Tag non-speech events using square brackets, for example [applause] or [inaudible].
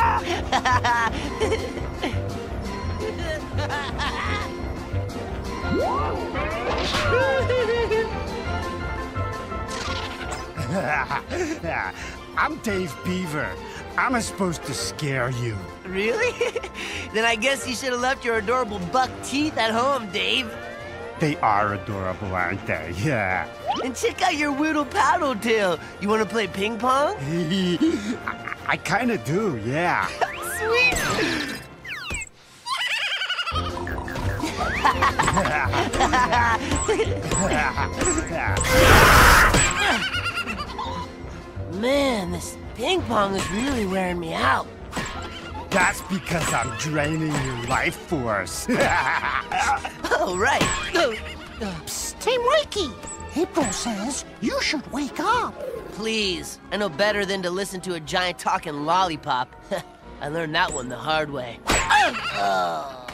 [laughs] I'm Dave Beaver. I'm supposed to scare you. Really? [laughs] then I guess you should have left your adorable buck teeth at home, Dave. They are adorable, aren't they? [laughs] Yeah. And check out your Woodle Paddle tail. You want to play ping pong? I, I kind of do, yeah. Sweet. [laughs] Man, this ping pong is really wearing me out. That's because I'm draining your life force. [laughs] oh, right. Oh, oh. Psst, Team Wakey. April says you should wake up. Please. I know better than to listen to a giant talking lollipop. [laughs] I learned that one the hard way. [laughs] Oh.